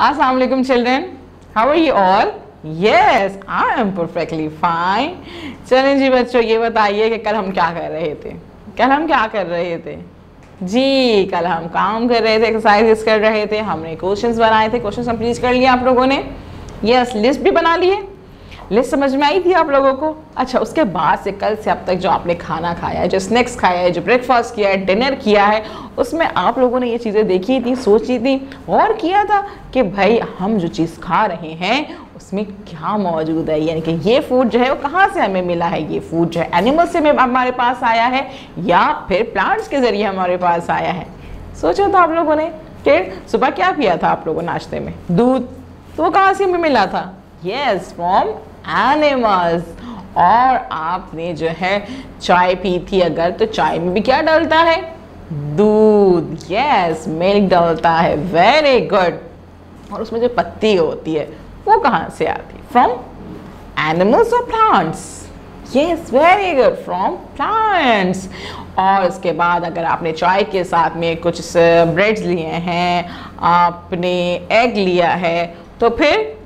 Assalamu alaikum children. How are you all? Yes, I am perfectly fine. चलें जी बच्चों ये बताइए कि कल हम क्या कर रहे थे कल हम क्या कर रहे थे जी कल हम काम कर रहे थे एक्सरसाइजेस कर रहे थे हमने क्वेश्चंस बनाए थे क्वेश्चंस कंप्लीट कर लिए आप लोगों ने यस लिस्ट भी बना लिए लिस्ट समझ में आई थी आप लोगों को? अच्छा उसके बाद से कल से अब तक जो आपने खाना खाया है, जो स्नैक्स खाया है, जो ब्रेकफास्ट किया है डिनर किया है, उसमें आप लोगों ने ये चीज़ें देखी थी, सोची थी, और किया था कि भाई, हम जो चीज़ खा रहे हैं, उसमें क्या मौजूद है? यानी कि ये फ़ूड जो है, वो कहाँ से हमें मिला है? ये फ़ूड जो है एनिमल से हमारे पास आया है, या फिर प्लांट्स के ज़रिए हमारे पास आया है? सोचा था आप लोगों ने फिर सुबह क्या पिया था आप लोगों नाश्ते में? दूध। तो वो कहाँ से हमें मिला था? यस फ्रॉम एनिमल्स और आपने जो है चाय पी थी अगर तो चाय में भी क्या डालता है? दूध। यस मिल्क डालता है। वेरी गुड और उसमें जो पत्ती होती है, वो कहाँ से आती है? फ्रॉम एनिमल्स और plants yes very good from plants और इसके बाद अगर आपने चाय के साथ में कुछ ब्रेड्स लिए हैं, आपने एग लिया है तो फिर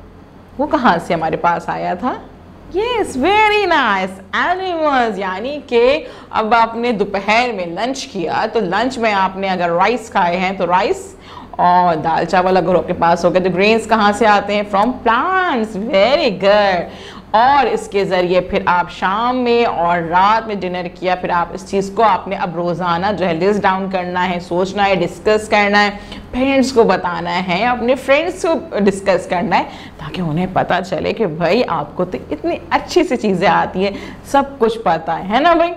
वो कहाँ से हमारे पास आया था? येस वेरी नाइस एनिमल्स यानी कि अब आपने दोपहर में लंच किया तो लंच में आपने अगर राइस खाए हैं तो राइस और दाल चावल अगर आपके पास हो गए तो ग्रेन्स कहाँ से आते हैं? फ्रॉम प्लांट्स वेरी गुड और इसके ज़रिए फिर आप शाम में और रात में डिनर किया, फिर आप इस चीज़ को आपने अब रोज़ाना जो है लिस्ट डाउन करना है, सोचना है डिस्कस करना है पेरेंट्स को बताना है, अपने फ्रेंड्स को डिस्कस करना है, ताकि उन्हें पता चले कि भाई आपको तो इतनी अच्छी सी चीज़ें आती हैं, सब कुछ पता है है ना भाई?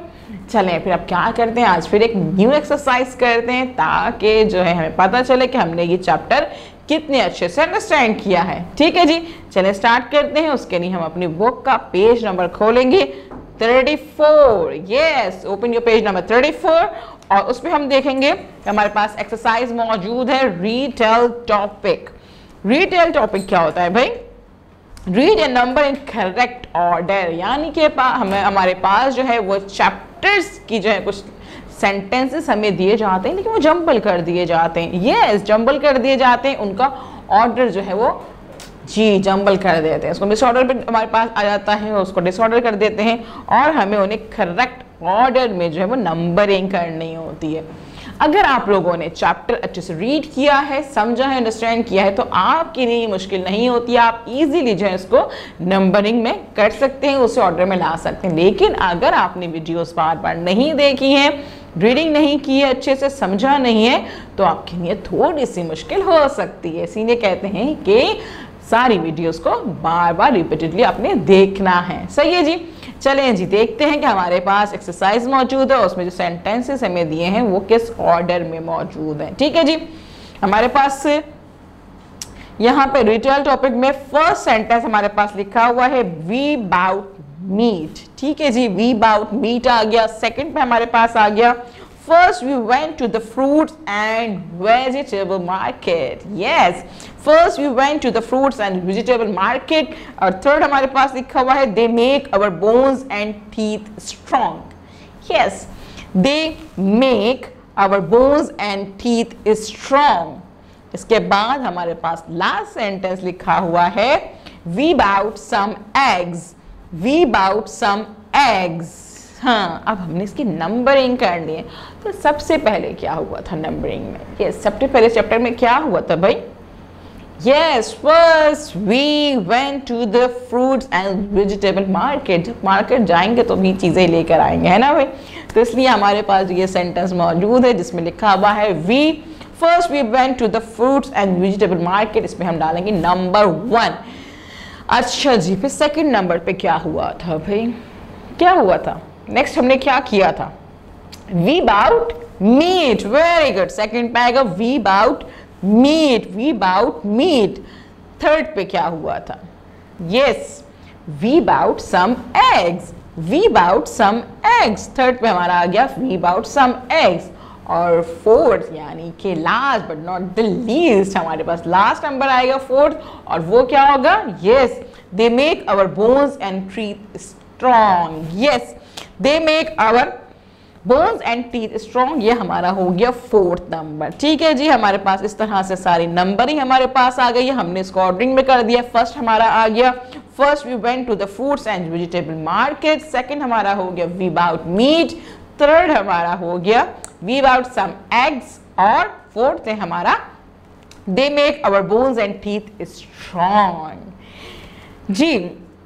चलें फिर अब क्या करते हैं? आज फिर एक न्यू एक्सरसाइज करते हैं, ताकि जो है हमें पता चले कि हमने ये चैप्टर कितने अच्छे से अंडरस्टैंड किया है। ठीक है जी? चलिए स्टार्ट करते हैं। उसके लिए हम अपनी बुक का पेज नंबर खोलेंगे। 34 yes open your page number 34 और उस पर हम देखेंगे हमारे पास एक्सरसाइज मौजूद है। रीटेल टॉपिक रीटेल टॉपिक क्या होता है भाई? Read a number in correct order यानी कि हमें हमारे पास जो है वो चैप्टर्स की जो है कुछ सेंटेंसेस हमें दिए जाते हैं, लेकिन वो जंबल कर दिए जाते हैं। यस जंबल कर दिए जाते हैं, उनका ऑर्डर जो है वो, जी जंबल कर देते हैं। उसको डिसऑर्डर पे हमारे पास आ जाता है, उसको डिसऑर्डर कर देते हैं, और हमें उन्हें करेक्ट ऑर्डर में जो है वो नंबरिंग करनी होती है। अगर आप लोगों ने चैप्टर अच्छे से रीड किया है, समझा है अंडरस्टैंड किया है तो आपके लिए मुश्किल नहीं होती। आप इजीली जो है इसको नंबरिंग में कर सकते हैं, उसे ऑर्डर में ला सकते हैं। लेकिन अगर आपने वीडियोस बार बार नहीं देखी हैं रीडिंग नहीं की है अच्छे से समझा नहीं है तो आपके लिए थोड़ी सी मुश्किल हो सकती है। इसीलिए कहते हैं कि सारी वीडियोस को बार बार रिपीटेडली आपने देखना है। सही है जी? चलें जी, देखते हैं कि हमारे पास एक्सरसाइज मौजूद है, उसमें जो सेंटेंसेस हमें दिए हैं, वो किस ऑर्डर में मौजूद हैं। ठीक है जी? हमारे पास यहाँ पे रिटेल टॉपिक में फ़र्स्ट सेंटेंस हमारे पास लिखा हुआ है वी बाउट मीट ठीक है जी वी बाउट मीट आ गया सेकंड पे हमारे पास आ गया। First we went to the fruits and vegetable market yes first we went to the fruits and vegetable market और थर्ड हमारे पास लिखा हुआ है they make our bones and teeth strong yes they make our bones and teeth strong इसके बाद हमारे पास लास्ट सेंटेंस लिखा हुआ है we bought some eggs we bought some eggs हाँ अब हमने इसकी नंबरिंग करनी है। तो सबसे पहले क्या हुआ था नंबरिंग में? ये सबसे पहले चैप्टर में क्या हुआ था भाई? Yes first we went to the fruits and vegetable market market जाएँगे तो भी चीज़ें लेकर आएँगे, है ना भाई? तो इसलिए हमारे पास ये सेंटेंस मौजूद है, जिसमें लिखा हुआ है we first we went to the fruits and vegetable market इसमें हम डालेंगे नंबर वन अच्छा जी, फिर सेकंड नंबर पे क्या हुआ था भाई? क्या हुआ था? नेक्स्ट हमने क्या किया था? We bought meat very good second पे आएगा we bought meat we bought meat third पे क्या हुआ था? Yes we bought some eggs we bought some eggs third पे हमारा आ गया वी बाउट सम एग्स और फोर्थ यानी कि last but not the least हमारे पास लास्ट नंबर आएगा फोर्थ और वो क्या होगा? Yes they make our bones and ट्रीथ strong yes they make our bones and teeth strong ये हमारा हो गया फोर्थ नंबर ठीक है जी, हमारे पास इस तरह से सारी नंबर ही हमारे पास आ गई है हमने इसको ऑर्डरिंग में कर दिया. फ़र्स्ट हमारा आ गया. First we went to the fruits and vegetable market second हमारा हो गया वी अबाउट मीट थर्ड हमारा हो गया वी अबाउट सम एग्स और फोर्थ है हमारा they make our bones and teeth strong जी,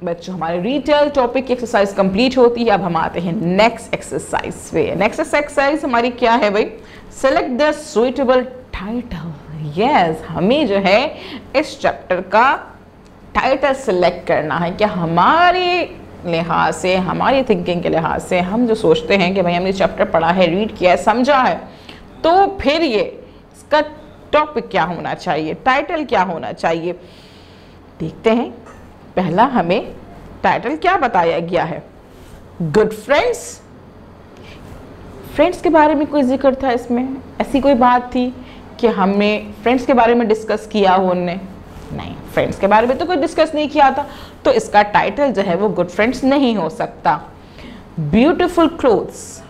बच्चों, हमारे रिटेल टॉपिक की एक्सरसाइज कंप्लीट होती है, अब हम आते हैं नेक्स्ट एक्सरसाइज पे। नेक्स्ट एक्सरसाइज हमारी क्या है भाई? Select the suitable title yes हमें जो है, इस चैप्टर का टाइटल सेलेक्ट करना है कि हमारे लिहाज से, हमारी थिंकिंग के लिहाज से, हम जो सोचते हैं कि भाई हमने चैप्टर पढ़ा है रीड किया है, समझा है तो फिर ये इसका टॉपिक क्या होना चाहिए टाइटल क्या होना चाहिए? देखते हैं। पहला हमें टाइटल क्या बताया गया है? गुड फ्रेंड्स फ्रेंड्स के बारे में कोई ज़िक्र था इसमें? ऐसी कोई बात थी कि हमने फ्रेंड्स के बारे में डिस्कस किया हो उनने? नहीं फ्रेंड्स के बारे में तो कोई डिस्कस नहीं किया था। तो इसका टाइटल जो है वो गुड फ्रेंड्स नहीं हो सकता। Beautiful clothes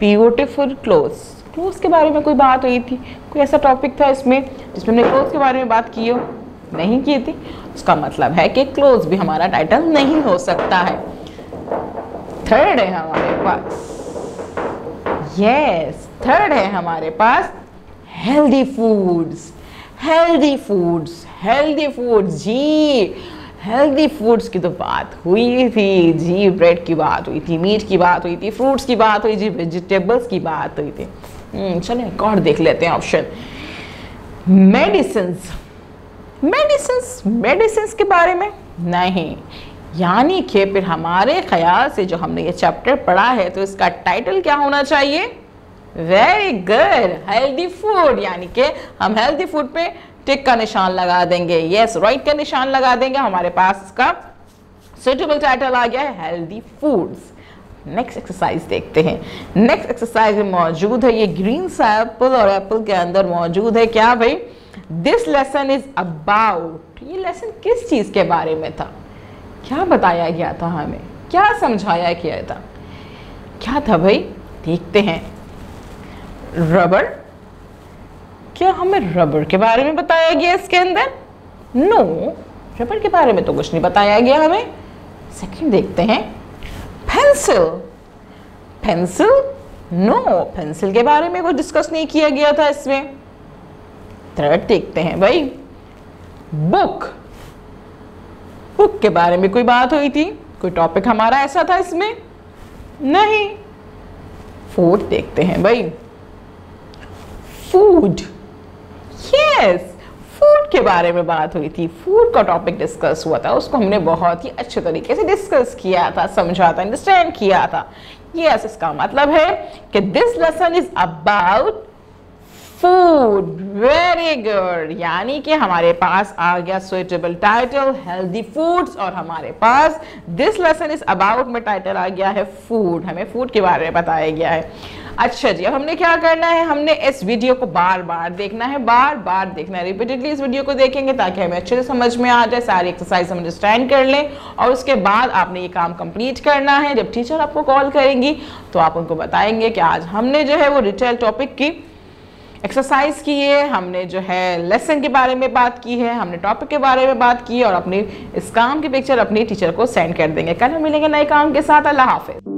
beautiful clothes clothes के बारे में कोई बात हुई थी? कोई ऐसा टॉपिक था इसमें जिसमें हमने क्लोथ्स के बारे में बात की हो? नहीं की थी? उसका मतलब है कि क्लोज भी हमारा टाइटल नहीं हो सकता है। थर्ड है हमारे पास। यस थर्ड है हमारे पास healthy foods healthy foods healthy foods जी। हेल्दी फूड्स की तो बात हुई थी जी ब्रेड की बात हुई थी मीट की बात हुई थी फ्रूट्स की बात हुई जी वेजिटेबल्स की बात हुई थी। हम्म, चलो एक और देख लेते हैं ऑप्शन मेडिसिन मेडिसिन मेडिसिन के बारे में नहीं। यानी कि फिर हमारे ख्याल से जो हमने ये चैप्टर पढ़ा है तो इसका टाइटल क्या होना चाहिए? वेरी गुड हेल्दी फ़ूड यानी कि हम हेल्दी फ़ूड पे टिक का निशान लगा देंगे। यस राइट का निशान लगा देंगे। हमारे पास इसका सुटेबल टाइटल आ गया है हेल्दी फूड्स नेक्स्ट एक्सरसाइज देखते हैं। नेक्स्ट एक्सरसाइज में मौजूद है, ये ग्रीन सा एप्पल और एप्पल के अंदर मौजूद है। क्या भाई? दिस लेसन इज़ अबाउट ये लेसन किस चीज़ के बारे में था? क्या बताया गया था हमें? क्या समझाया गया था? क्या था भाई? देखते हैं। रबर क्या हमें रबर के बारे में बताया गया इसके अंदर? नो no, रबर के बारे में तो कुछ नहीं बताया गया हमें। सेकंड देखते हैं। पेंसिल पेंसिल नो पेंसिल के बारे में कुछ डिस्कस नहीं किया गया था इसमें। थर्ड देखते हैं भाई। बुक बुक के बारे में कोई बात हुई थी? कोई टॉपिक हमारा ऐसा था इसमें? नहीं। फोर्थ देखते हैं भाई। फ़ूड यस फ़ूड के बारे में बात हुई थी। फ़ूड का टॉपिक डिस्कस हुआ था। उसको हमने बहुत ही अच्छे तरीके से डिस्कस किया था, समझा था अंडरस्टैंड किया था। यस इसका मतलब है कि this lesson is about food very good यानी कि हमारे पास आ गया सुइटेबल टाइटल हेल्दी फूड्स और हमारे पास दिस लेसन इज़ अबाउट में टाइटल आ गया है फ़ूड हमें फ़ूड के बारे में बताया गया है। अच्छा जी, अब हमने क्या करना है? हमने इस वीडियो को बार बार देखना है बार बार देखना है। रिपीटेडली इस वीडियो को देखेंगे ताकि हमें अच्छे से समझ में आ जाए, सारी एक्सरसाइज हम अंडरस्टैंड कर लें और उसके बाद आपने ये काम कंप्लीट करना है। जब टीचर आपको कॉल करेंगी तो आप उनको बताएँगे कि आज हमने जो है वो रिटेल टॉपिक की एक्सरसाइज की है, हमने जो है लेसन के बारे में बात की है, हमने टॉपिक के बारे में बात की है और अपने इस काम की पिक्चर अपनी टीचर को सेंड कर देंगे। कल हम मिलेंगे नए काम के साथ, अल्लाह हाफिज़।